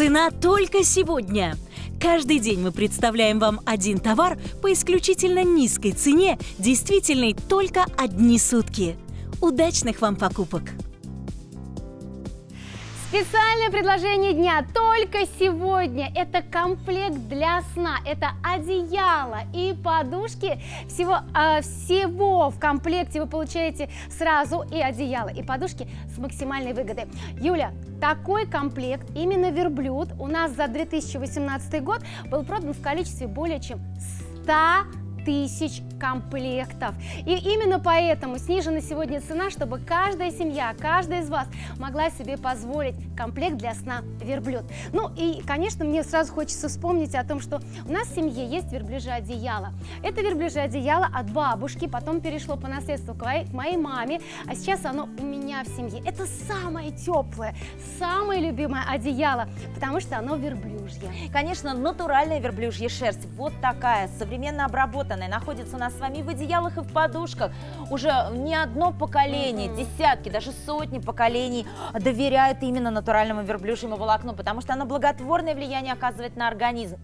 Цена только сегодня. Каждый день мы представляем вам один товар по исключительно низкой цене, действительной только одни сутки. Удачных вам покупок! Специальное предложение дня только сегодня. Это комплект для сна. Это одеяло и подушки. Всего, э, всего в комплекте вы получаете сразу и одеяло, и подушки с максимальной выгодой. Юля, такой комплект, именно верблюд, у нас за 2018 год был продан в количестве более чем 100 тысяч комплектов. И именно поэтому снижена сегодня цена, чтобы каждая семья, каждая из вас могла себе позволить комплект для сна верблюд. Ну и, конечно, мне сразу хочется вспомнить о том, что у нас в семье есть верблюжье одеяло. Это верблюжье одеяло от бабушки, потом перешло по наследству к моей маме, а сейчас оно у меня в семье. Это самое теплое, самое любимое одеяло, потому что оно верблюжье. Конечно, натуральная верблюжья шерсть, вот такая, современно обработанная, находится у нас с вами в одеялах и в подушках. Уже не одно поколение, mm -hmm. десятки, даже сотни поколений доверяют именно натуральному верблюжьему волокну, потому что оно благотворное влияние оказывает на организм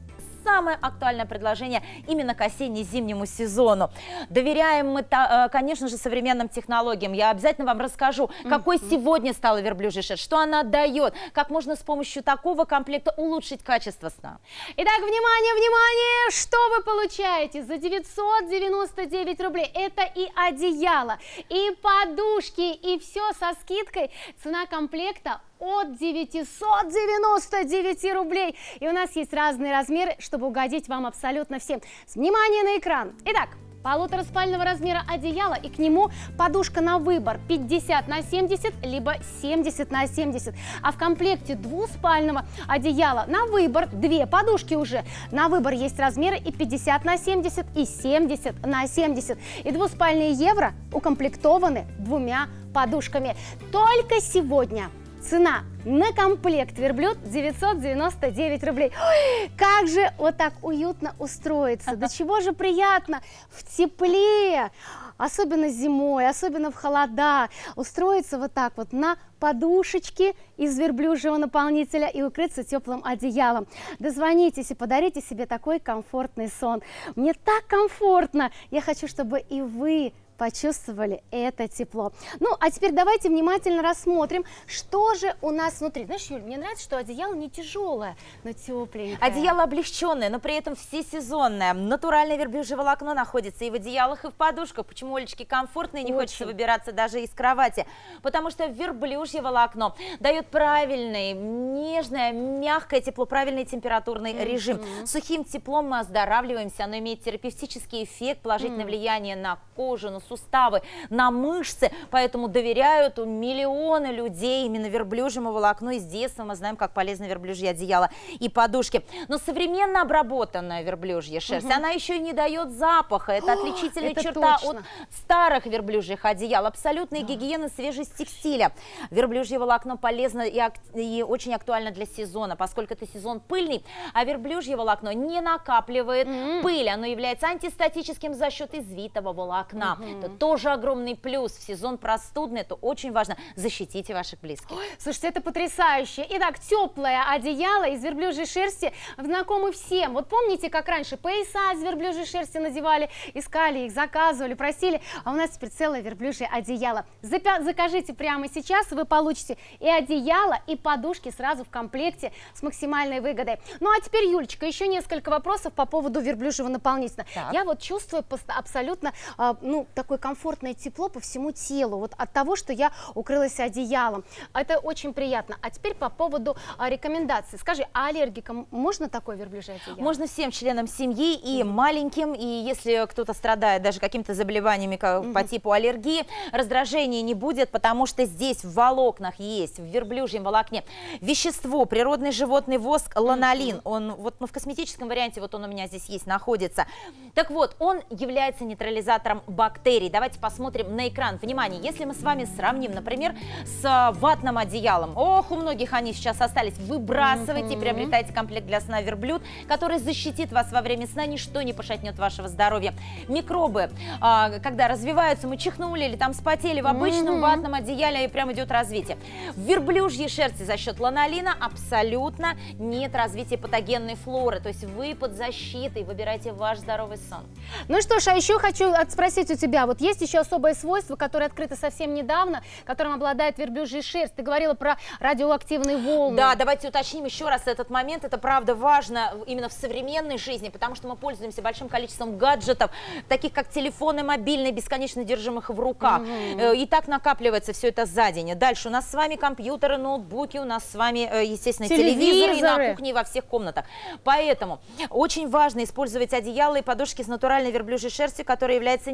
самое актуальное предложение именно к осенне-зимнему сезону. Доверяем мы, э, конечно же, современным технологиям. Я обязательно вам расскажу, какой сегодня стала верблюжья шерсть, что она дает, как можно с помощью такого комплекта улучшить качество сна. Итак, внимание, внимание! Что вы получаете за 999 рублей? Это и одеяло, и подушки, и все со скидкой. Цена комплекта от 999 рублей. И у нас есть разные размеры, чтобы угодить вам абсолютно всем. Внимание на экран. Итак, полутораспального размера одеяла и к нему подушка на выбор. 50 на 70 либо 70 на 70 а в комплекте двуспального одеяла на выбор две подушки уже. На выбор есть размеры и 50 на 70 и 70 на 70 и двуспальные евро укомплектованы двумя подушками. Только сегодня Цена на комплект верблюд 999 рублей. Ой, как же вот так уютно устроиться. До чего же приятно в тепле, особенно зимой, особенно в холода, устроиться вот так вот на подушечке из верблюжьего наполнителя и укрыться теплым одеялом. Дозвонитесь и подарите себе такой комфортный сон. Мне так комфортно. Я хочу, чтобы и вы почувствовали это тепло. Ну, а теперь давайте внимательно рассмотрим, что же у нас внутри. Знаешь, Юль, мне нравится, что одеяло не тяжелое, но тепленькое. Одеяло облегченное, но при этом всесезонное. Натуральное верблюжье волокно находится и в одеялах, и в подушках. Почему, Олечки, комфортно и не Очень. хочется выбираться даже из кровати? Потому что верблюжье волокно дает правильный, нежное, мягкое тепло, правильный температурный mm -hmm. режим. Сухим теплом мы оздоравливаемся, оно имеет терапевтический эффект, положительное mm -hmm. влияние на кожу, на суставы, на мышцы, поэтому доверяют миллионы людей именно верблюжьему волокну. И с детства мы знаем, как полезно верблюжье одеяло и подушки. Но современно обработанная верблюжья шерсть, угу. она еще и не дает запаха. Это отличительная это черта точно. от старых верблюжьих одеял. Абсолютная да. гигиена, свежесть текстиля. Верблюжье волокно полезно и, и очень актуально для сезона, поскольку это сезон пыльный, а верблюжье волокно не накапливает mm пыль. Оно является антистатическим за счет извитого волокна. Mm это тоже огромный плюс в сезон простудный. Это очень важно. Защитите ваших близких. Ой, слушайте, это потрясающе. Итак, теплое одеяло из верблюжьей шерсти знакомы всем. Вот помните, как раньше пояса из верблюжьей шерсти надевали, искали их, заказывали, просили. А у нас теперь целое верблюжье одеяло. Закажите прямо сейчас, вы получите и одеяло, и подушки сразу в комплекте с максимальной выгодой. Ну а теперь, Юлечка, еще несколько вопросов по поводу верблюжьего наполнителя. Так. Я вот чувствую абсолютно, а, ну, так такое комфортное тепло по всему телу, вот от того, что я укрылась одеялом. Это очень приятно. А теперь по поводу а, рекомендаций. Скажи, а аллергикам можно такое верблюжье одеяло? Можно всем членам семьи, и mm -hmm. маленьким, и если кто-то страдает даже какими-то заболеваниями как, mm -hmm. по типу аллергии, раздражения не будет, потому что здесь в волокнах есть, в верблюжьем волокне, вещество, природный животный воск, ланолин. Mm -hmm. Он вот ну, в косметическом варианте, вот он у меня здесь есть, находится. Так вот, он является нейтрализатором бактерий серии. Давайте посмотрим на экран. Внимание, если мы с вами сравним, например, с э, ватным одеялом. Ох, у многих они сейчас остались. Выбрасывайте, mm -hmm. приобретайте комплект для сна верблюд, который защитит вас во время сна, ничто не пошатнет вашего здоровья. Микробы, а, когда развиваются, мы чихнули или там спотели, в обычном mm -hmm. ватном одеяле и прям идет развитие. В верблюжьей шерсти за счет ланолина абсолютно нет развития патогенной флоры, то есть вы под защитой, выбирайте ваш здоровый сон. Ну что ж, а еще хочу спросить у тебя, вот есть еще особое свойство, которое открыто совсем недавно, которым обладает верблюжья шерсть. Ты говорила про радиоактивные волны. Да, давайте уточним еще раз этот момент. Это правда важно именно в современной жизни, потому что мы пользуемся большим количеством гаджетов, таких как телефоны мобильные, бесконечно держим их в руках. Угу. И так накапливается все это за день. Дальше у нас с вами компьютеры, ноутбуки, у нас с вами, э, естественно, телевизоры, и на кухне, и во всех комнатах. Поэтому очень важно использовать одеяло и подушки с натуральной верблюжьей шерстью, которая является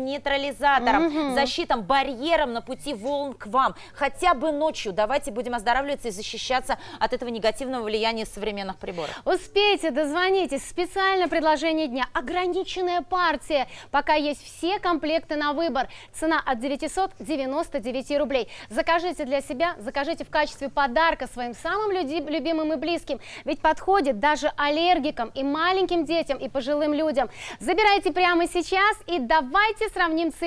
нейтрализатором, угу. защитом, барьером на пути волн к вам. Хотя бы ночью давайте будем оздоравливаться и защищаться от этого негативного влияния современных приборов. Успейте, дозвонитесь. Специальное предложение дня. Ограниченная партия. Пока есть все комплекты на выбор. Цена от 999 рублей. Закажите для себя, закажите в качестве подарка своим самым любимым и близким. Ведь подходит даже аллергикам и маленьким детям и пожилым людям. Забирайте прямо сейчас и давайте сравним цены.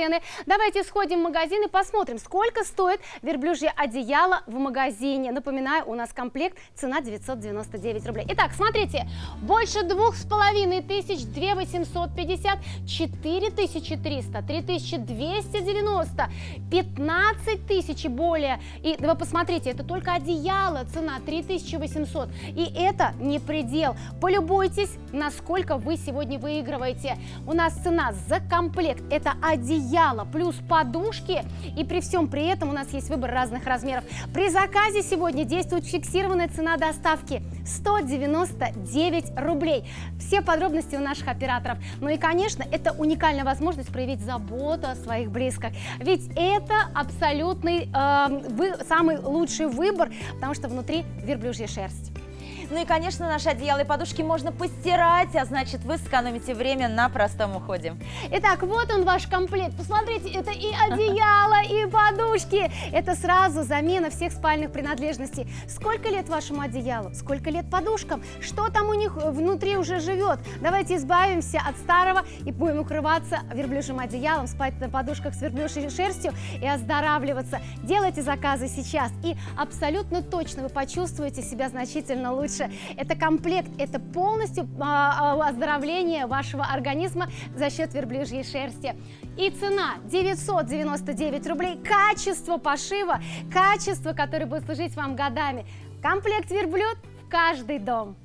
Давайте сходим в магазин и посмотрим, сколько стоит верблюжье одеяло в магазине. Напоминаю, у нас комплект, цена 999 рублей. Итак, смотрите, больше двух с половиной тысяч, 2 850, 4 300, 3 290, 15 тысяч и более. И вы посмотрите, это только одеяло, цена 3800. И это не предел. Полюбуйтесь, насколько вы сегодня выигрываете. У нас цена за комплект, это одеяло плюс подушки. И при всем при этом у нас есть выбор разных размеров. При заказе сегодня действует фиксированная цена доставки 199 рублей. Все подробности у наших операторов. Ну и, конечно, это уникальная возможность проявить заботу о своих близких. Ведь это абсолютный, э, вы, самый лучший выбор, потому что внутри верблюжья шерсть. Ну и, конечно, наши одеяла и подушки можно постирать, а значит, вы сэкономите время на простом уходе. Итак, вот он ваш комплект. Посмотрите, это и одеяло, и подушки. Это сразу замена всех спальных принадлежностей. Сколько лет вашему одеялу? Сколько лет подушкам? Что там у них внутри уже живет? Давайте избавимся от старого и будем укрываться верблюжьим одеялом, спать на подушках с верблюжьей шерстью и оздоравливаться. Делайте заказы сейчас, и абсолютно точно вы почувствуете себя значительно лучше лучше. Это комплект, это полностью а, а, оздоровление вашего организма за счет верблюжьей шерсти. И цена 999 рублей. Качество пошива, качество, которое будет служить вам годами. Комплект верблюд в каждый дом.